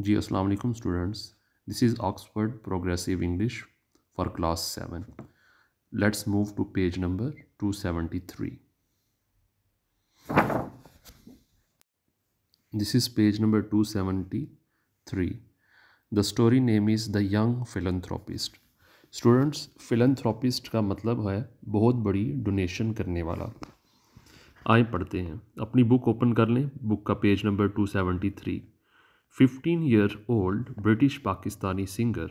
जी अस्सलाम वालेकुम students this is Oxford progressive English for class seven let's move to page number two seventy three this is page number two seventy three the story name is the young philanthropist students philanthropist का मतलब है बहुत बड़ी donation करने वाला। आए पढ़ते हैं। अपनी बुक ओपन कर लें। बुक का page number two seventy three fifteen year old British Pakistani singer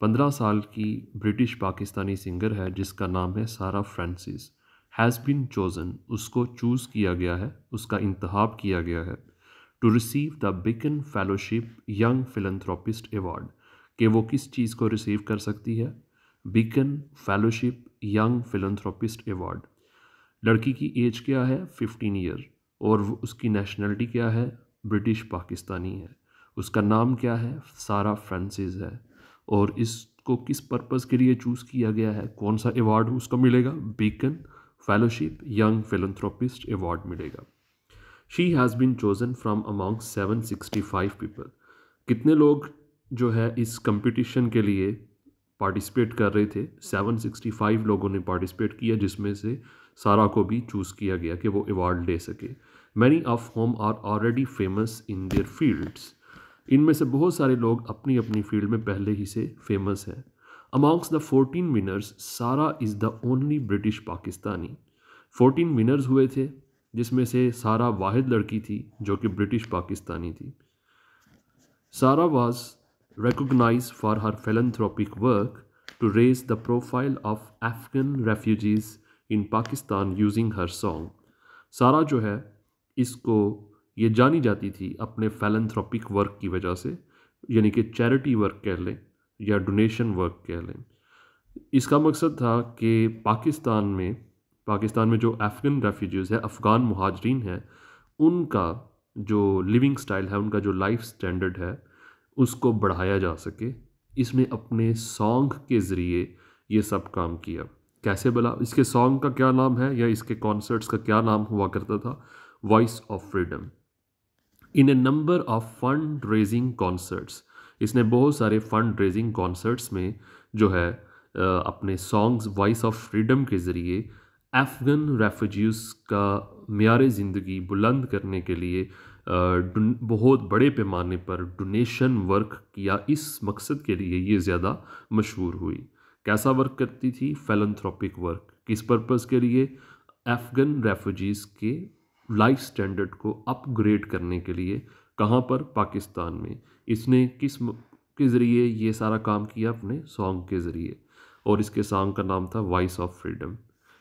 पंद्रह साल की ब्रिटिश पाकिस्तानी सिंगर है, जिसका नाम है Sara Francis has been chosen उसको चूज़ किया गया है, उसका इंतखब किया गया है to receive the Beacon fellowship young philanthropist award कि वो किस चीज़ को रिसीव कर सकती है? Beacon fellowship young philanthropist award लड़की की एज क्या है? फिफ्टीन ईयर और उसकी नेशनलिटी क्या है? ब्रिटिश पाकिस्तानी है। उसका नाम क्या है? सारा फ्रांसिस है। और इसको किस पर्पज़ के लिए चूज़ किया गया है? कौन सा अवार्ड उसको मिलेगा? Beacon fellowship, young philanthropist award मिलेगा। She has been chosen from among seven sixty five people कितने लोग जो है इस कंपटीशन के लिए पार्टिसिपेट कर रहे थे? सेवन सिक्सटी फाइव लोगों ने पार्टिसिपेट किया, जिसमें से सारा को भी चूज़ किया गया कि वो अवार्ड ले सके। Many of whom are already famous in their fields इनमें से बहुत सारे लोग अपनी अपनी फ़ील्ड में पहले ही से फ़ेमस हैं। Amongst the fourteen winners Sara is the only British Pakistani fourteen winners हुए थे, जिसमें से सारा वाहिद लड़की थी, जो कि ब्रिटिश पाकिस्तानी थी। Sara was recognise for her philanthropic work to raise the profile of Afghan refugees in Pakistan using her song Sara जो है इसको ये जानी जाती थी अपने फैलेंथ्रोपिक वर्क की वजह से, यानी कि चैरिटी वर्क कह लें या डोनेशन वर्क कह लें। इसका मकसद था कि पाकिस्तान में पाकिस्तान में जो अफ़गन रेफ्यूजीज़ है, अफ़गान महाजरीन हैं, उनका जो लिविंग स्टाइल है, उनका जो लाइफ स्टैंडर्ड है, उसको बढ़ाया जा सके। इसने अपने सॉन्ग के ज़रिए ये सब काम किया। कैसे बोला इसके सॉन्ग का क्या नाम है या इसके कॉन्सर्ट्स का क्या नाम हुआ करता था? Voice of freedom in a number of fund raising concerts इसने बहुत सारे फंड रेजिंग कॉन्सर्ट्स में जो है अपने सॉन्ग्स वॉइस ऑफ़ फ्रीडम के ज़रिए अफ़गन रेफ्यूजीज़ का मैार ज़िंदगी बुलंद करने के लिए बहुत बड़े पैमाने पर डोनेशन वर्क किया इस मकसद के लिए ये ज़्यादा मशहूर हुई। कैसा वर्क करती थी? फेलंथ्रोपिक वर्क किस पर्पज़ के लिए? अफ़गन रेफ्यूजीज़ के लाइफ स्टैंडर्ड को अपग्रेड करने के लिए कहाँ पर? पाकिस्तान में। इसने किस के ज़रिए ये सारा काम किया? अपने सॉन्ग के ज़रिए। और इसके सॉन्ग का नाम था voice of freedom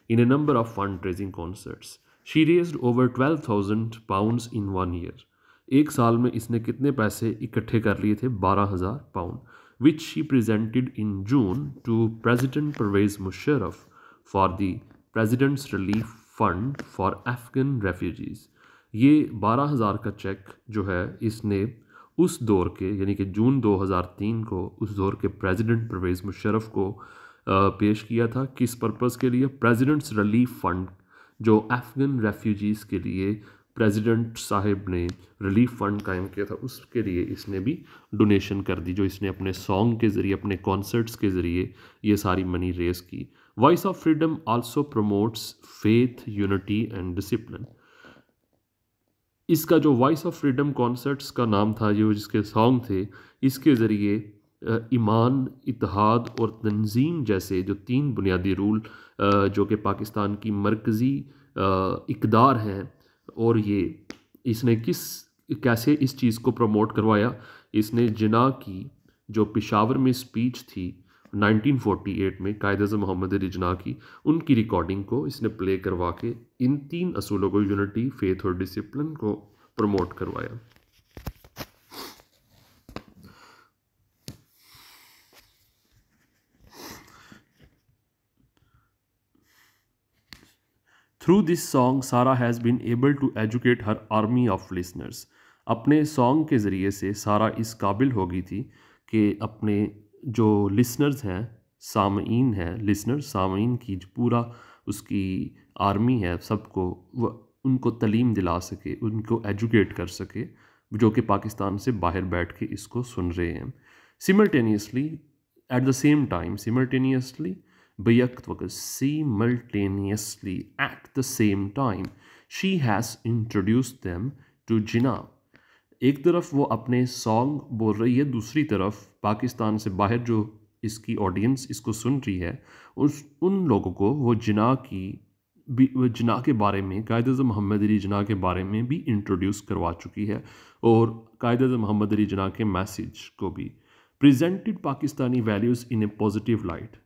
in a number of fund raising concerts. She raise over twelve thousand pounds in one year. एक साल में इसने कितने पैसे इकट्ठे कर लिए थे? बारह हज़ार pound. Which she presented in June to president Pervez Musharraf for the president's relief fund for Afghan refugees. ये बारह हज़ार का चेक जो है इसने उस दौर के, यानी कि जून 2003 को, उस दौर के प्रेसिडेंट परवेज़ मुशरफ को पेश किया था। किस पर्पज़ के लिए? प्रेसिडेंट्स रिलीफ फ़ंड, जो अफ़गन रेफ्यूजीज़ के लिए प्रेसिडेंट साहिब ने रिलीफ फ़ंड कायम किया था, उसके लिए इसने भी डोनेशन कर दी, जो इसने अपने सॉन्ग के ज़रिए, अपने कॉन्सर्ट्स के ज़रिए ये सारी मनी रेस की। Voice of freedom also promotes faith unity and discipline इसका जो वॉइस ऑफ़ फ्रीडम कॉन्सर्ट्स का नाम था जो जिसके सॉन्ग थे, इसके ज़रिए ईमान इतिहाद और तंजीम जैसे जो तीन बुनियादी रूल जो कि पाकिस्तान की मरकज़ी इकदार हैं और ये, इसने किस, कैसे इस चीज़ को प्रमोट करवाया? इसने जना की जो पिशावर में स्पीच थी 1948 में कायद अजम मोहम्मद रिजना की, उनकी रिकॉर्डिंग को इसने प्ले करवा के इन तीन असूलों को यूनिटी फेथ और डिसिप्लिन को प्रमोट करवाया। Through this song Sara has been able to educate her army of listeners अपने सॉन्ग के ज़रिए से सारा इस काबिल हो गई थी कि अपने जो लिसनर्स हैं सामीन हैं लिसनर सामीन की जो पूरा उसकी आर्मी है, सबको वह उनको तलीम दिला सके, उनको एजुकेट कर सके, जो कि पाकिस्तान से बाहर बैठ के इसको सुन रहे हैं। Simultaneously at the same time simultaneously बेयक्त वक्त simultaneously, at the same time, she has introduced them to जिना एक तरफ़ वो अपने सॉन्ग बोल रही है, दूसरी तरफ़ पाकिस्तान से बाहर जो इसकी ऑडियंस इसको सुन रही है, उस, उन लोगों को वो जिना की भी जिना के बारे में, कायद अजम मोहम्मद अली जना के बारे में भी इंट्रोड्यूस करवा चुकी है और कायद अजम मोहम्मद अली जना के मैसेज को भी। Presented Pakistani values in a positive light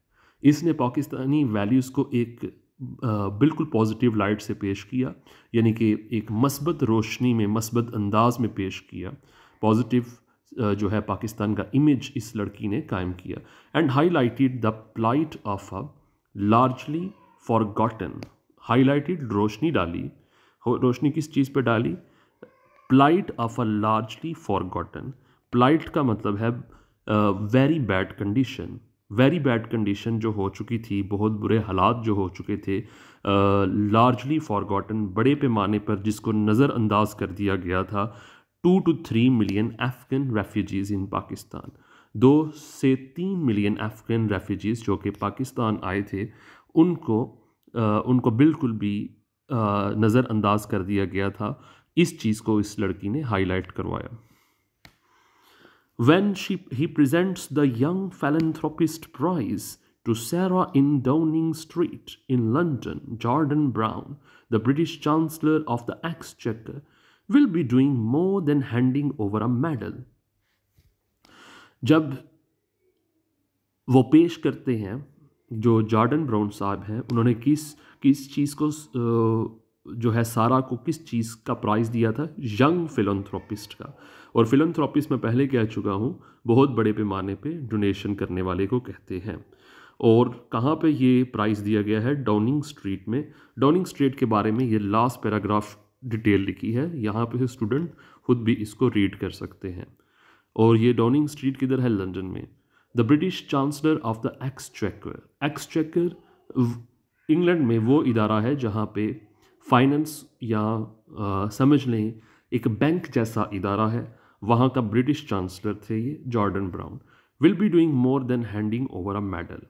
इसने पाकिस्तानी वैल्यूज़ को एक बिल्कुल पॉजिटिव लाइट से पेश किया, यानी कि एक मस्बत रोशनी में, मस्बत अंदाज में पेश किया। पॉजिटिव जो है पाकिस्तान का इमेज इस लड़की ने कायम किया। And highlighted the plight of a largely forgotten highlighted रोशनी डाली। रोशनी किस चीज़ पे डाली? Plight of a largely forgotten plight का मतलब है very bad condition very bad condition जो हो चुकी थी बहुत बुरे हालात जो हो चुके थे लार्जली फॉरगॉटन बड़े पैमाने पर जिसको नज़रअंदाज कर दिया गया था to two three million Afghan refugees in Pakistan दो से तीन मिलियन अफ़गन रेफ्यूजीज़ जो कि पाकिस्तान आए थे उनको आ, उनको बिल्कुल भी नज़रअंदाज कर दिया गया था। इस चीज़ को इस लड़की ने हाईलाइट करवाया। When she, he presents the Young Philanthropist Prize to Sarah in Downing Street in London, Jordan Brown, the British Chancellor of the Exchequer, will be doing more than handing over a medal. जब वो पेश करते हैं जो Jordan brown साहब हैं उन्होंने किस किस चीज़ को जो है सारा को किस चीज़ का प्राइज़ दिया था यंग फिलंथ्रोपिस्ट का और फिलंथ्रोपिस्ट मैं पहले कह चुका हूँ बहुत बड़े पैमाने पे डोनेशन करने वाले को कहते हैं। और कहाँ पे ये प्राइज़ दिया गया है? डाउनिंग स्ट्रीट में। डाउनिंग स्ट्रीट के बारे में ये लास्ट पैराग्राफ डिटेल लिखी है। यहाँ पे स्टूडेंट खुद भी इसको रीड कर सकते हैं। और ये डाउनिंग स्ट्रीट किधर है? लंदन में। The British chancellor of the exchequer exchequer England में वो इदारा है जहाँ पे फाइनेंस या आ, समझ लें एक बैंक जैसा इदारा है। वहाँ का ब्रिटिश चांसलर थे ये, Gordon Brown. Will be doing more than handing over a medal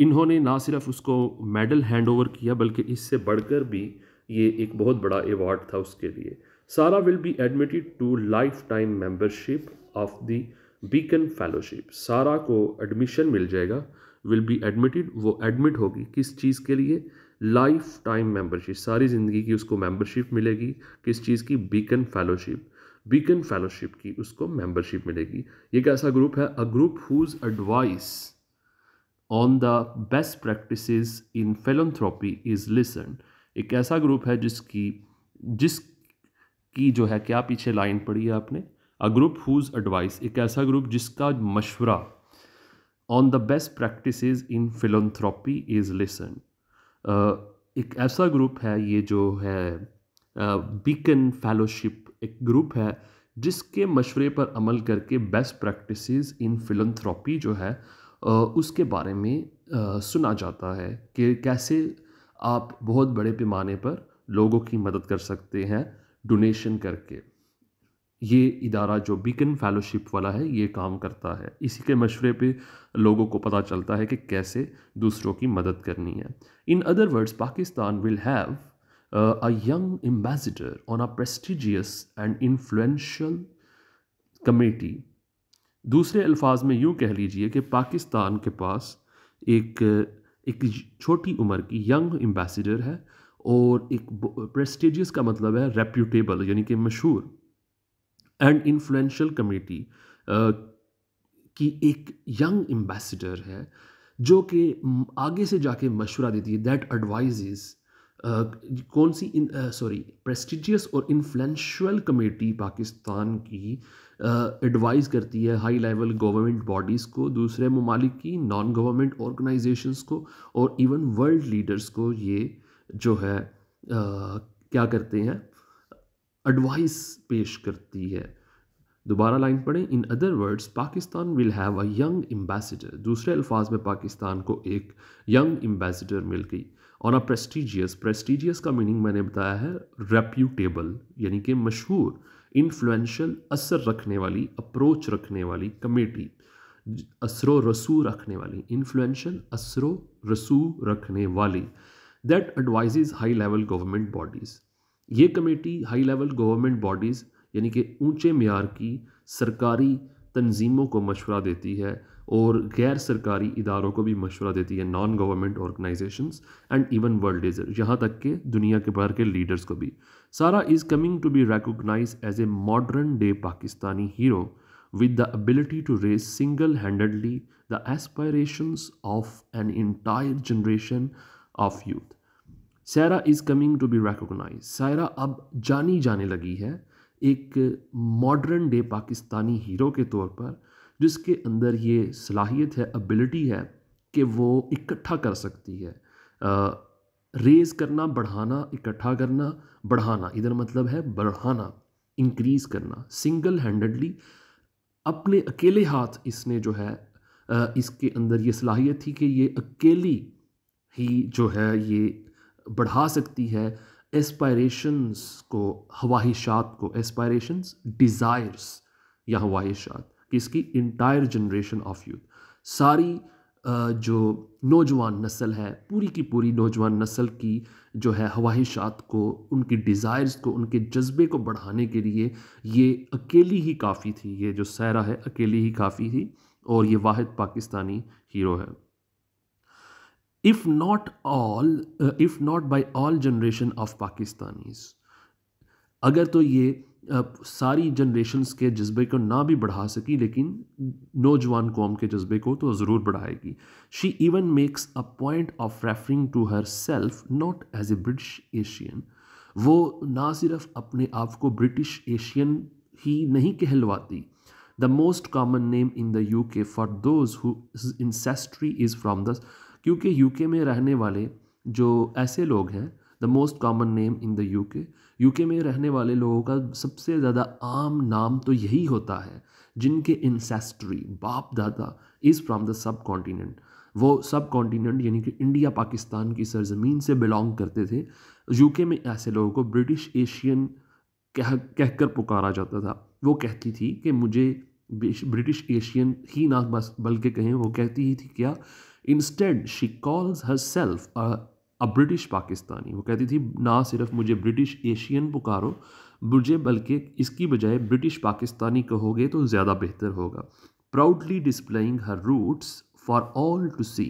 इन्होंने ना सिर्फ़ उसको मेडल हैंड ओवर किया, बल्कि इससे बढ़कर भी ये एक बहुत बड़ा अवार्ड था उसके लिए। Sara will be admitted to life time membership of the Beacon fellowship Sara को एडमिशन मिल जाएगा। विल बी एडमिटेड वो एडमिट होगी किस चीज़ के लिए? लाइफ टाइम मेंबरशिप सारी ज़िंदगी की उसको मेंबरशिप मिलेगी किस चीज़ की? बीकन फेलोशिप बीकन फेलोशिप की, उसको मेंबरशिप मिलेगी। ये कैसा ग्रुप है? A group whose advice on the best practice in philanthropy is listen एक ऐसा ग्रुप है जिसकी जिस की जो है, क्या पीछे लाइन पड़ी है आपने? अ ग्रुप हुज एडवाइस एक ऐसा ग्रुप जिसका मशवरा on the best practice in philanthropy is listen एक ऐसा ग्रुप है ये जो है बीकन फेलोशिप एक ग्रुप है, जिसके मशवरे पर अमल करके बेस्ट प्रैक्टिस इन फिलंथ्रॉपी जो है उसके बारे में सुना जाता है कि कैसे आप बहुत बड़े पैमाने पर लोगों की मदद कर सकते हैं डोनेशन करके। ये इदारा जो बीकन फेलोशिप वाला है, ये काम करता है। इसी के मशवरे पे लोगों को पता चलता है कि कैसे दूसरों की मदद करनी है। In other words Pakistan will have uh, a young ambassador on a prestigious and influential committee. दूसरे अल्फाज में यूँ कह लीजिए कि पाकिस्तान के पास एक एक छोटी उम्र की यंग एम्बेसडर है और एक प्रेस्टिजियस का मतलब है रेप्यूटेबल यानी कि मशहूर एंड इन्फ्लुएंशियल कमेटी की एक यंग एम्बेसडर है जो कि आगे से जाके मशवरा देती है दैट एडवाइजेज़ कौन सी सॉरी प्रेस्टिजियस और इन्फ्लुएंशियल कमेटी पाकिस्तान की एडवाइस करती है हाई लेवल गवर्नमेंट बॉडीज़ को दूसरे ममालिक की नॉन गवर्नमेंट ऑर्गेनाइजेशंस को और इवन वर्ल्ड लीडर्स को ये जो है uh, क्या करते हैं एडवाइस पेश करती है। दोबारा लाइन पढ़ें। In other words Pakistan will have a young ambassador दूसरे अल्फाज में पाकिस्तान को एक यंग एम्बेसडर मिल गई। और अ प्रेस्टिजियस प्रेस्टिजियस का मीनिंग मैंने बताया है रेप्यूटेबल यानी कि मशहूर इन्फ्लुएंशियल असर रखने वाली अप्रोच रखने वाली कमेटी असरो रसू रखने वाली इन्फ्लुएंशियल असरो रसू रखने वाली। That advises high level government bodies ये committee high level government bodies यानी कि ऊँचे मैार की सरकारी तंजीमों को मशवरा देती है और गैर सरकारी इदारों को भी मशवरा देती है non government organisations and even world leader यहाँ तक के दुनिया के बाहर के लीडर्स को भी Sara is coming to be recognise as a modern day Pakistani hero with the ability to raise single-handedly the aspirations of an entire generation of youth. Saira is coming to be recognise Saira अब जानी जाने लगी है एक modern day Pakistani hero के तौर पर, जिसके अंदर ये सलाहियत है एबिलिटी है, कि वो इकट्ठा कर सकती है। रेज़ करना, बढ़ाना, इकट्ठा करना, बढ़ाना, इधर मतलब है बढ़ाना इंक्रीज़ करना सिंगल हैंडेडली अपने अकेले हाथ इसने जो है इसके अंदर ये सलाहियत थी कि ये अकेली ही जो है ये बढ़ा सकती है। एस्पायरेशंस को ख्वाहिशात को एस्पायरेशंस डिज़ायर्स या ख्वाहिशात किसकी इंटायर जनरेशन ऑफ़ यूथ सारी जो नौजवान नस्ल है, पूरी की पूरी नौजवान नस्ल की जो है ख्वाहिशात को, उनकी डिज़ायर्स को, उनके जज्बे को बढ़ाने के लिए ये अकेली ही काफ़ी थी। ये जो सैरा है, अकेली ही काफ़ी थी, और ये वाहिद पाकिस्तानी हीरो है। If not all if not by all generation of Pakistanis अगर तो ये सारी जनरेशन्स के जज्बे को ना भी बढ़ा सकी, लेकिन नौजवान कौम के जज्बे को तो ज़रूर बढ़ाएगी। She even makes a point of referring to herself not as a British Asian वो ना सिर्फ़ अपने आप को ब्रिटिश एशियन ही नहीं कहलवाती। The most common name in the U K for those who ancestry is from the क्योंकि U K में रहने वाले जो ऐसे लोग हैं the most common name in the U K U K में रहने वाले लोगों का सबसे ज़्यादा आम नाम तो यही होता है, जिनके इंसेस्ट्री बाप दादा is from the subcontinent वो सब कॉन्टीनेंट यानी कि इंडिया पाकिस्तान की सरजमीन से बिलोंग करते थे। यूके में ऐसे लोगों को ब्रिटिश एशियन कह, कहकर पुकारा जाता था। वो कहती थी कि मुझे ब्रिटिश एशियन ही ना बस, बल्कि कहें, वो कहती ही थी, क्या instead she calls herself a British Pakistani वो कहती थी, ना सिर्फ़ मुझे ब्रिटिश एशियन पुकारो, मुझे बल्कि इसकी बजाय ब्रिटिश पाकिस्तानी कहोगे तो ज़्यादा बेहतर होगा। Proudly displaying her roots for all to see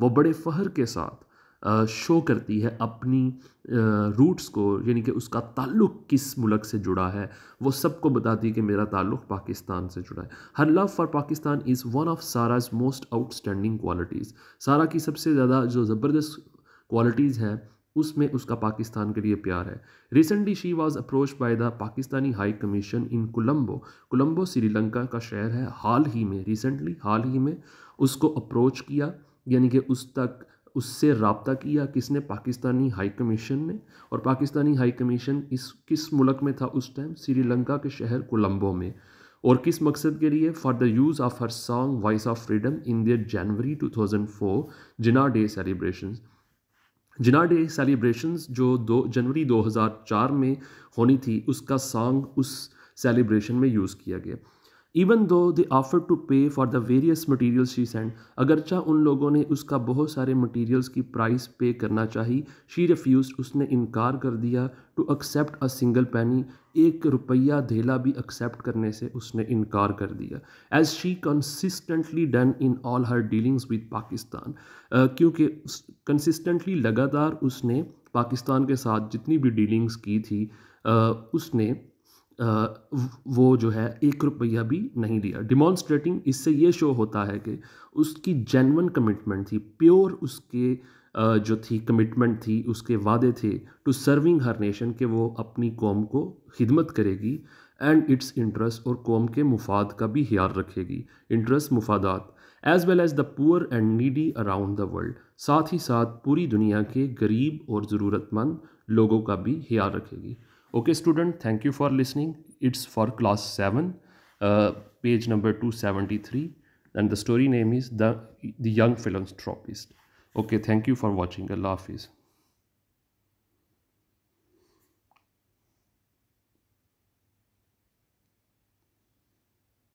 वो बड़े फ़हर के साथ शो करती है अपनी रूट्स को, यानी कि उसका ताल्लुक किस मुल्क से जुड़ा है, वो सबको बताती है कि मेरा ताल्लुक पाकिस्तान से जुड़ा है। Her love for Pakistan is one of Sara's most outstanding qualities Sara की सबसे ज़्यादा जो ज़बरदस्त क्वालिटीज़ हैं, उसमें उसका पाकिस्तान के लिए प्यार है। Recently she was approach by the Pakistani high commission in Colombo Colombo Sri Lanka का शहर है, हाल ही में रिसेंटली हाल ही में उसको अप्रोच किया, यानी कि उस तक उससे रबता किया किसने? पाकिस्तानी हाई कमीशन ने। और पाकिस्तानी हाई कमीशन इस, किस मुल्क में था उस टाइम श्रीलंका के शहर कोलंबो में। और किस मकसद के लिए? For the use of her song voice of freedom in their January 2004 Jinnah day celebration Jinnah day celebrations जो दो जनवरी 2004 में होनी थी, उसका सॉन्ग उस सेलिब्रेशन में यूज़ किया गया। Even though they offer to pay for the various materials she send अगरचा उन लोगों ने उसका बहुत सारे मटीरियल्स की प्राइस पे करना चाहिए शी रिफ्यूज उसने इनकार कर दिया टू एक्सेप्ट अ सिंगल पैनी एक रुपया धेला भी एक्सेप्ट करने से उसने इनकार कर दिया। As she consistently done in all her dealings with Pakistan क्योंकि कंसिस्टेंटली लगातार उसने पाकिस्तान के साथ जितनी भी डीलिंग्स की थी uh, उसने वो जो है, एक रुपया भी नहीं दिया डिमॉन्स्ट्रेटिंग इससे ये शो होता है कि उसकी जेनवन कमिटमेंट थी। प्योर उसके जो थी कमिटमेंट थी, उसके वादे थे टू सर्विंग हर नेशन के वो अपनी कौम को खिदमत करेगी एंड इट्स इंटरेस्ट और कौम के मुफाद का भी ख्याल रखेगी। Interest मुफादात as well as the poor and needy around the world साथ ही साथ पूरी दुनिया के गरीब और ज़रूरतमंद लोगों का भी ख्याल रखेगी। Okay student, thank you for listening. It's for class 7, uh, page number 273 and the story name is The, the Young Philanthropist. Okay, thank you for watching. Allah Hafiz.